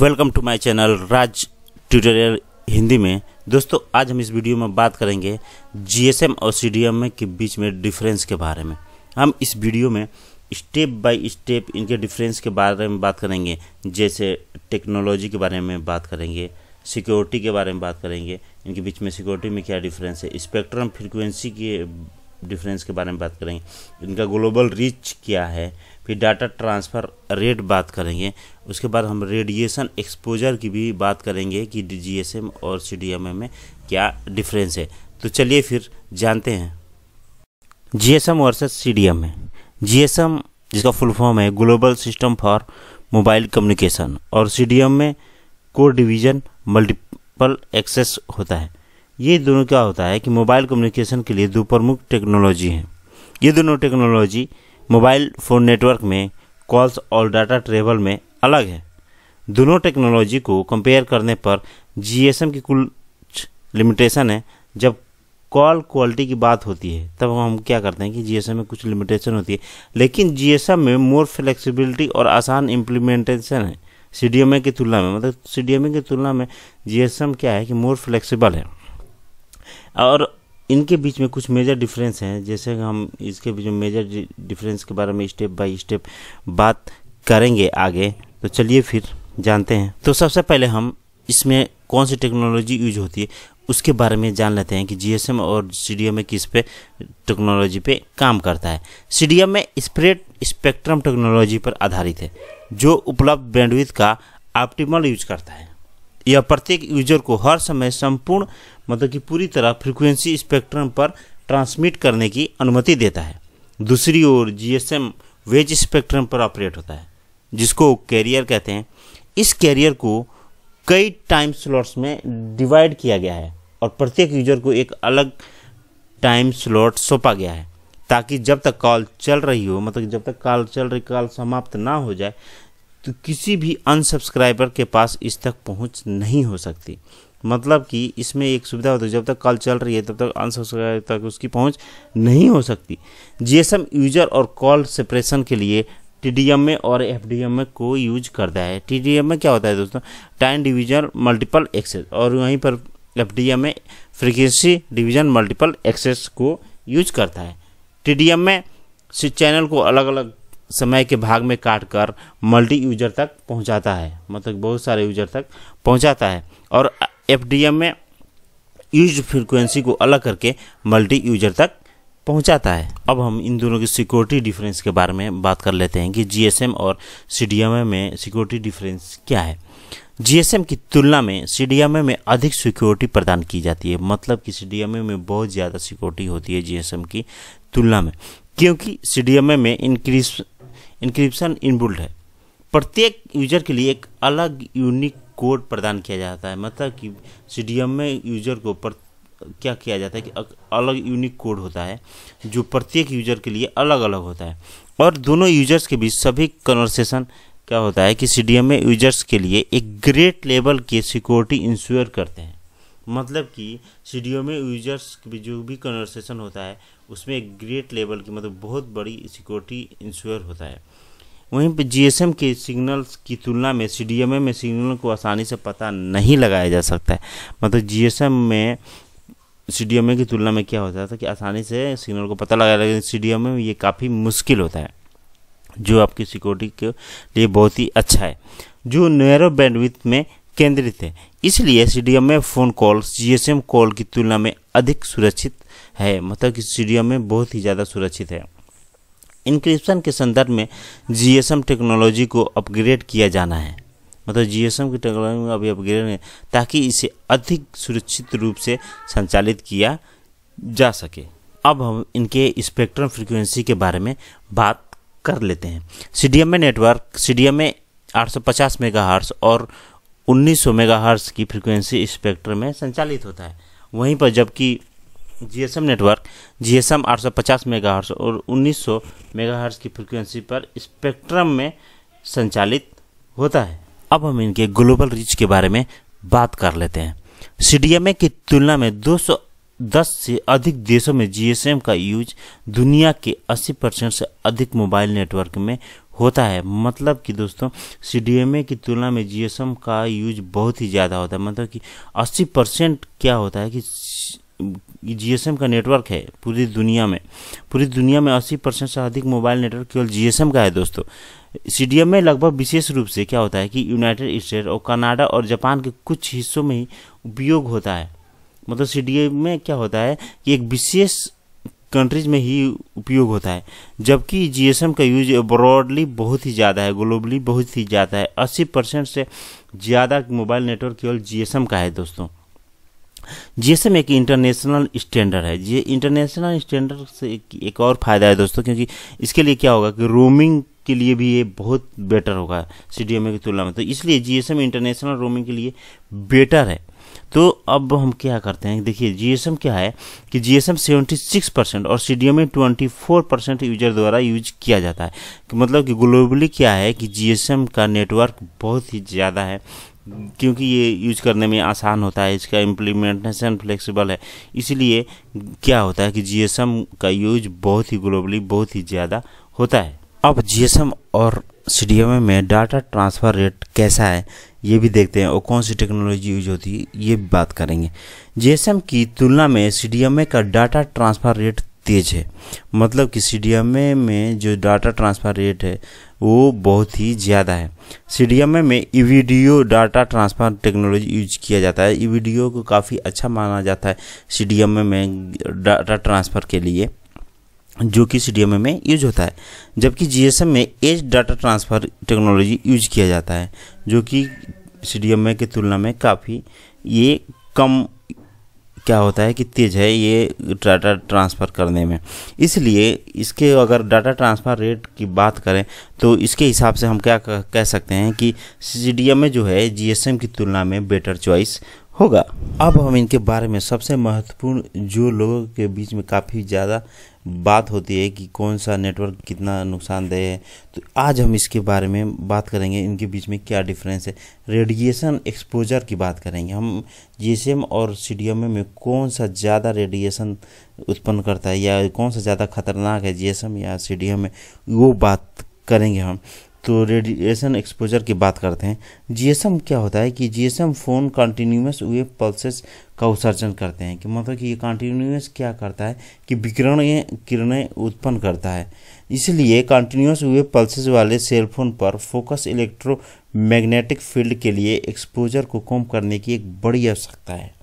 Welcome to my channel Raj tutorial Hindi में। दोस्तों, आज हम इस वीडियो में बात करेंगे जीएसएम और सीडीएम के बीच में डिफरेंस के बारे में। हम इस वीडियो में स्टेप बाय स्टेप इनके डिफरेंस के बारे में बात करेंगे। जैसे टेक्नोलॉजी के बारे में बात करेंगे सिक्योरिटी के बारे में बात करेंगे। इनके बीच में सिक्योरिटी में क्या डिफरेंस है स्पेक्ट्रम फ्रिक्वेंसी के डिफरेंस के बारे में बात करेंगे। इनका ग्लोबल रीच क्या है? फिर डाटा ट्रांसफ़र रेट बात करेंगे। उसके बाद हम रेडिएशन एक्सपोजर की भी बात करेंगे कि जीएसएम और सीडीएमए में क्या डिफरेंस है। तो चलिए फिर जानते हैं। जीएसएम वर्सेस एस एम जिसका फुल फॉर्म है global system for mobile communication और सी डी एम में कोर डिवीज़न मल्टीपल एक्सेस होता है। ये दोनों क्या होता है कि मोबाइल कम्युनिकेशन के लिए दो प्रमुख टेक्नोलॉजी हैं। ये दोनों टेक्नोलॉजी मोबाइल फ़ोन नेटवर्क में कॉल्स और डाटा ट्रेवल में अलग है। दोनों टेक्नोलॉजी को कंपेयर करने पर जीएसएम की कुल लिमिटेशन है। जब कॉल क्वालिटी की बात होती है, तब हम क्या करते हैं कि जीएसएम में कुछ लिमिटेशन होती है। लेकिन जीएसएम में मोर फ्लेक्सिबिलिटी और आसान इम्प्लीमेंटेशन है। सीडीएमए की तुलना में मतलब सीडीएमए की तुलना में जीएसएम क्या है कि मोर फ्लेक्सिबल है। और इनके बीच में कुछ मेजर डिफरेंस हैं। जैसे हम इसके बीच में मेजर डिफरेंस के बारे में स्टेप बाय स्टेप बात करेंगे आगे। तो चलिए फिर जानते हैं। तो सबसे पहले हम इसमें कौन सी टेक्नोलॉजी यूज़ होती है, उसके बारे में जान लेते हैं कि जीएसएम और सी में किस पे टेक्नोलॉजी पे काम करता है। सी में स्प्रेड स्पेक्ट्रम टेक्नोलॉजी पर आधारित है, जो उपलब्ध बैंडविथ का ऑप्टिमल यूज़ करता है। यह प्रत्येक यूज़र को हर समय संपूर्ण मतलब कि पूरी तरह फ्रीक्वेंसी स्पेक्ट्रम पर ट्रांसमिट करने की अनुमति देता है। दूसरी ओर जीएसएम वेज स्पेक्ट्रम पर ऑपरेट होता है, जिसको कैरियर कहते हैं। इस कैरियर को कई टाइम स्लॉट्स में डिवाइड किया गया है और प्रत्येक यूज़र को एक अलग टाइम स्लॉट सौंपा गया है, ताकि जब तक कॉल चल रही हो मतलब जब तक कॉल चल रही कॉल समाप्त ना हो जाए तो किसी भी अनसब्सक्राइबर के पास इस तक पहुँच नहीं हो सकती। मतलब कि इसमें एक सुविधा होती है, जब तक कॉल चल रही है, तब तक अनसब्सक्राइबर तक उसकी पहुँच नहीं हो सकती। जीएसएम यूज़र और कॉल सेपरेशन के लिए टीडीएम में और एफडीएम में को यूज़ करता है। टीडीएम में क्या होता है दोस्तों? टाइम डिवीज़न मल्टीपल एक्सेस और वहीं पर एफडीएम में फ्रिक्वेंसी डिवीज़न मल्टीपल एक्सेस को यूज़ करता है। टीडीएम में चैनल को अलग अलग समय के भाग में काट कर मल्टी यूज़र तक पहुंचाता है। मतलब बहुत सारे यूज़र तक पहुंचाता है। और एफ़ में यूज़ फ्रिक्वेंसी को अलग करके मल्टी यूज़र तक पहुंचाता है। अब हम इन दोनों की सिक्योरिटी डिफरेंस के बारे में बात कर लेते हैं कि जीएसएम और सीडीएमए में सिक्योरिटी डिफरेंस क्या है। जीएसएम की तुलना में सीडीएमए में अधिक सिक्योरिटी प्रदान की जाती है। मतलब कि सीडीएमए में बहुत ज़्यादा सिक्योरिटी होती है जीएसएम की तुलना में, क्योंकि सीडीएमए में इंक्रिप्शन इनबुल्ड है। प्रत्येक यूज़र के लिए एक अलग, यूनिक कोड प्रदान किया जाता है। मतलब कि सीडीएम में यूज़र को पर क्या किया जाता है कि अलग यूनिक कोड होता है, जो प्रत्येक यूज़र के लिए अलग अलग होता है। और दोनों यूज़र्स के बीच सभी कन्वर्सेशन क्या होता है कि सीडीएम में यूज़र्स के लिए एक ग्रेट लेवल के सिक्योरिटी इंश्योर करते हैं। मतलब कि सी में यूज़र्स के जो भी कन्वर्सेशन होता है, उसमें एक ग्रेट लेवल की मतलब बहुत बड़ी सिक्योरिटी इंश्योर होता है। वहीं पर जीएसएम के सिग्नल्स की तुलना में सीडीएमए में सिग्नल को आसानी से पता नहीं लगाया जा सकता है। मतलब जीएसएम में सीडीएमए की तुलना में क्या होता था कि आसानी से सिग्नल को पता लगाया, लेकिन सीडीएमए में ये काफ़ी मुश्किल होता है, जो आपकी सिक्योरिटी के लिए बहुत ही अच्छा है, जो नैरो बैंडविथ में केंद्रित है। इसलिए CDMA phone call GSM call की तुलना में अधिक सुरक्षित है। मतलब कि सी में बहुत ही ज़्यादा सुरक्षित है। इंक्रिप्शन के संदर्भ में जीएसएम टेक्नोलॉजी को अपग्रेड किया जाना है। मतलब जीएसएम की टेक्नोलॉजी में अभी अपग्रेड है ताकि इसे अधिक सुरक्षित रूप से संचालित किया जा सके। अब हम इनके स्पेक्ट्रम फ्रीक्वेंसी के बारे में बात कर लेते हैं। सी नेटवर्क सीडीएम में 850 मेगाहर्ट्ज़ और 1900 मेगाहर्ट्ज़ की फ्रीक्वेंसी स्पेक्ट्रम में संचालित होता है। वहीं पर जबकि जीएसएम नेटवर्क जीएसएम 850 मेगाहर्ट्ज़ और 1900 मेगाहर्ट्ज़ की फ्रीक्वेंसी पर स्पेक्ट्रम में संचालित होता है। अब हम इनके ग्लोबल रीच के बारे में बात कर लेते हैं। सी की तुलना में 210 से अधिक देशों में जीएसएम का यूज़ दुनिया के 80 परसेंट से अधिक मोबाइल नेटवर्क में होता है। मतलब कि दोस्तों सीडीएमए की तुलना में जीएसएम का यूज़ बहुत ही ज़्यादा होता है। मतलब कि 80 परसेंट क्या होता है कि जी एस एम का नेटवर्क है पूरी दुनिया में। पूरी दुनिया में 80 परसेंट से अधिक मोबाइल नेटवर्क केवल जी एस एम का है दोस्तों। सी डी एम में लगभग विशेष रूप से क्या होता है कि यूनाइटेड स्टेट और कनाडा और जापान के कुछ हिस्सों में ही उपयोग होता है। मतलब सी डी एम में क्या होता है कि एक विशेष कंट्रीज़ में ही उपयोग होता है। जबकि जीएसएम का यूज़ ब्रॉडली बहुत ही ज़्यादा है ग्लोबली बहुत ही ज़्यादा है। 80 परसेंट से ज़्यादा मोबाइल नेटवर्क केवल जीएसएम का है दोस्तों। जीएसएम एक इंटरनेशनल स्टैंडर्ड है। ये इंटरनेशनल स्टैंडर्ड से एक, एक और फ़ायदा है दोस्तों क्योंकि इसके लिए क्या होगा कि रोमिंग के लिए भी ये बहुत बेटर होगा सी की तुलना में। तो इसलिए जीएसएम इंटरनेशनल रोमिंग के लिए बेटर है। तो अब हम क्या करते हैं? देखिए जीएसएम क्या है कि जीएसएम 76 परसेंट और सी में ट्वेंटी परसेंट यूज़र द्वारा यूज़ किया जाता है। कि मतलब कि ग्लोबली क्या है कि जीएसएम का नेटवर्क बहुत ही ज़्यादा है। क्योंकि ये यूज़ करने में आसान होता है, इसका इम्प्लीमेंटेशन फ्लेक्सिबल है। इसलिए क्या होता है कि जीएसएम का यूज़ बहुत ही ग्लोबली बहुत ही ज़्यादा होता है। अब जीएसएम और सी में डाटा ट्रांसफ़र रेट कैसा है? ये भी देखते हैं, और कौन सी टेक्नोलॉजी यूज़ होती है, ये भी बात करेंगे। जीएसएम की तुलना में सी का डाटा ट्रांसफ़र रेट तेज है। मतलब कि सी में जो डाटा ट्रांसफ़र रेट है, वो बहुत ही ज़्यादा है। सी में E V D O data transfer technology use किया जाता है। ई वीडियो को काफ़ी अच्छा माना जाता है सी में डाटा ट्रांसफ़र के लिए। जो कि सी में यूज़ होता है, जबकि जीएसएम में EDGE data transfer technology use किया जाता है, जो कि सीडीएमए की तुलना में काफ़ी, ये कम क्या होता है कि तेज़ है ये डाटा ट्रांसफ़र करने में। इसलिए इसके अगर डाटा ट्रांसफ़र रेट की बात करें तो इसके हिसाब से हम क्या कह सकते हैं कि सी में जो है जीएसएम की तुलना में बेटर चॉइस होगा। अब हम इनके बारे में सबसे महत्वपूर्ण, जो लोगों के बीच में काफ़ी ज़्यादा बात होती है कि कौन सा नेटवर्क कितना नुकसानदेह है। तो आज हम इसके बारे में बात करेंगे, इनके बीच में क्या डिफरेंस है। रेडिएशन एक्सपोजर की बात करेंगे हम। जीएसएम और सी में कौन सा ज़्यादा रेडिएशन उत्पन्न करता है या कौन सा ज़्यादा खतरनाक है जीएसएम या सी में, वो बात करेंगे हम। तो रेडिएशन एक्सपोजर की बात करते हैं। जीएसएम क्या होता है कि GSM phone continuous wave pulses का उत्सर्जन करते हैं। कि मतलब कि ये कंटिन्यूस क्या करता है? कि विकिरण किरणें उत्पन्न करता है। इसलिए कंटिन्यूस वेव पल्सेस वाले सेलफोन पर फोकस इलेक्ट्रोमैग्नेटिक फ़ील्ड के लिए एक्सपोजर को कम करने की एक बड़ी आवश्यकता है।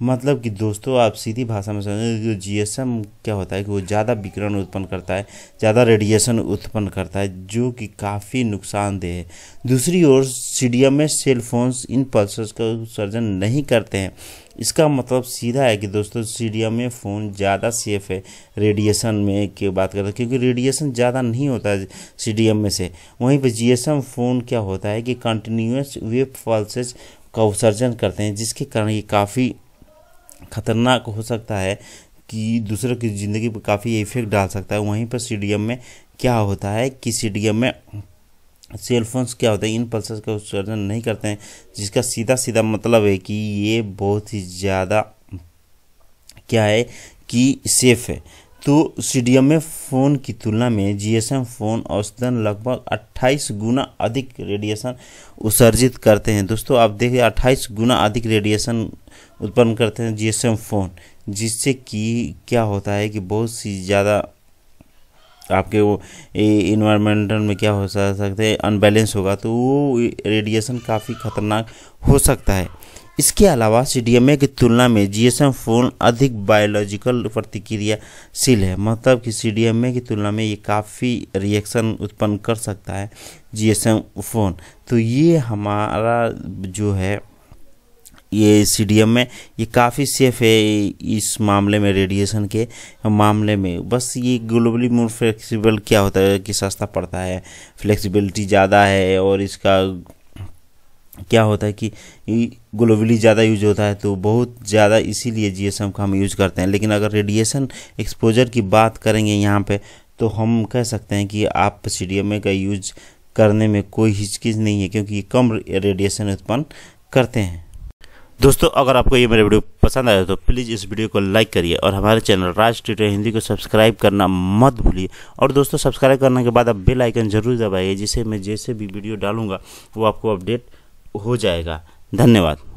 मतलब कि दोस्तों, आप सीधी भाषा में समझें जो जीएसएम क्या होता है कि वो ज़्यादा विकिरण उत्पन्न करता है, ज़्यादा रेडिएशन उत्पन्न करता है, जो कि काफ़ी नुकसानदेह है। दूसरी ओर सीडीएम में सेल फोन्स इन पल्सर्स का उत्सर्जन नहीं करते हैं। इसका मतलब सीधा है कि दोस्तों सीडीएम में फ़ोन ज़्यादा सेफ़ है रेडिएशन में की बात करते हैं क्योंकि रेडिएशन ज़्यादा नहीं होता है सी में से। वहीं पर जी एस एम फ़ोन क्या होता है कि कंटिन्यूस वेब पल्सेस का उत्सर्जन करते हैं, जिसके कारण ये काफ़ी ख़तरनाक हो सकता है कि दूसरे की ज़िंदगी पर काफ़ी इफ़ेक्ट डाल सकता है। वहीं पर सीडीएम में क्या होता है कि सीडीएम में सेलफोन्स क्या होते हैं? इन पल्सर्स का उत्सर्जन नहीं करते हैं, जिसका सीधा सीधा मतलब है कि ये बहुत ही ज़्यादा क्या है कि सेफ़ है। तो सी फ़ोन की तुलना में जीएसएम फ़ोन औसतन लगभग 28 गुना अधिक रेडिएशन उत्सर्जित करते हैं। दोस्तों, आप देखिए 28 गुना अधिक रेडिएशन उत्पन्न करते हैं जीएसएम फ़ोन, जिससे कि क्या होता है कि बहुत सी ज़्यादा आपके वो इन्वायरमेंटल में क्या हो सकते हैं अनबैलेंस होगा तो वो रेडिएशन काफ़ी ख़तरनाक हो सकता है। इसके अलावा सीडीएमए की तुलना में जीएसएम फ़ोन अधिक बायोलॉजिकल प्रतिक्रियाशील है। मतलब कि सीडीएमए की तुलना में ये काफ़ी रिएक्शन उत्पन्न कर सकता है जीएसएम फ़ोन। तो ये हमारा जो है, ये सी में ये काफ़ी सेफ़ है इस मामले में रेडिएशन के मामले में। बस ये ग्लोबली मोर फ्लेक्सिबल क्या होता है कि सस्ता पड़ता है फ्लेक्सिबिलिटी ज़्यादा है और इसका क्या होता है कि ग्लोबली ज़्यादा यूज़ होता है तो बहुत ज़्यादा इसीलिए जी एस का हम यूज़ करते हैं। लेकिन अगर रेडिएशन एक्सपोजर की बात करेंगे यहाँ पे तो हम कह सकते हैं कि आप सी डी एम ए का यूज़ करने में कोई हिचकिच नहीं है, क्योंकि कम रेडिएशन उत्पन्न करते हैं। दोस्तों, अगर आपको ये मेरा वीडियो पसंद आया तो प्लीज़ इस वीडियो को लाइक करिए और हमारे चैनल राज ट्यूटर हिंदी को सब्सक्राइब करना मत भूलिए। और दोस्तों, सब्सक्राइब करने के बाद आप बेल आइकन ज़रूर दबाइए जिससे मैं जैसे भी वीडियो डालूँगा, वो आपको अपडेट हो जाएगा। धन्यवाद।